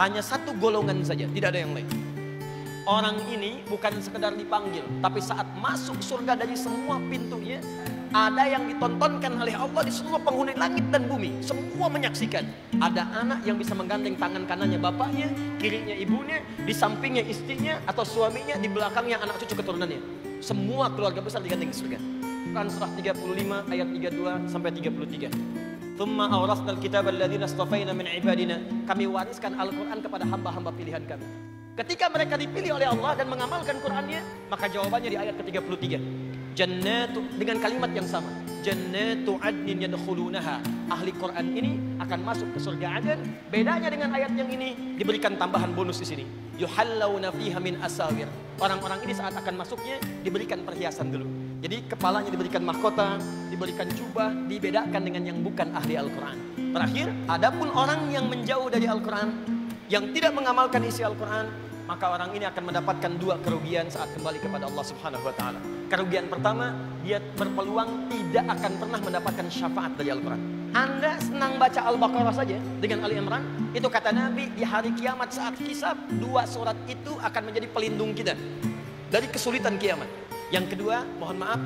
Hanya satu golongan saja, tidak ada yang lain. Orang ini bukan sekedar dipanggil, tapi saat masuk surga dari semua pintunya, ada yang ditontonkan oleh Allah di semua penghuni langit dan bumi. Semua menyaksikan. Ada anak yang bisa menggandeng tangan kanannya bapaknya, kirinya ibunya, di sampingnya istrinya atau suaminya, di belakangnya anak cucu keturunannya. Semua keluarga besar digandeng surga. Quran surah 35 ayat 32 sampai 33. Thumma awrasna al-kitab alladhina astafaina min ibadina. Kami wariskan Al-Quran kepada hamba-hamba pilihan kami. Ketika mereka dipilih oleh Allah dan mengamalkan Qurannya, maka jawabannya di ayat ke-33. Jannatu dengan kalimat yang sama. Jannatu adnin yadkhulunaha. Ahli Quran ini akan masuk ke surga Aden. Bedanya dengan ayat yang ini diberikan tambahan bonus di sini. Yuhallawna fiha min asawir. Orang-orang ini saat akan masuknya diberikan perhiasan dulu. Jadi kepalanya diberikan mahkota, diberikan jubah, dibedakan dengan yang bukan ahli Al-Quran. Terakhir, adapun orang yang menjauh dari Al-Quran, yang tidak mengamalkan isi Al-Quran, maka orang ini akan mendapatkan dua kerugian saat kembali kepada Allah Subhanahu wa taala. Kerugian pertama, dia berpeluang tidak akan pernah mendapatkan syafaat dari Al-Qur'an. Anda senang baca Al-Baqarah saja dengan Ali Imran, itu kata Nabi di hari kiamat saat kisah dua surat itu akan menjadi pelindung kita dari kesulitan kiamat. Yang kedua, mohon maaf,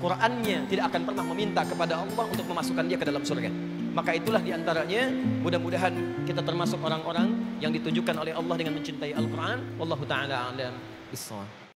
Qurannya tidak akan pernah meminta kepada Allah untuk memasukkan dia ke dalam surga. Maka itulah di antaranya mudah-mudahan kita termasuk orang-orang yang ditujukan oleh Allah dengan mencintai Al-Quran. Wallahu ta'ala alam. Bismillah.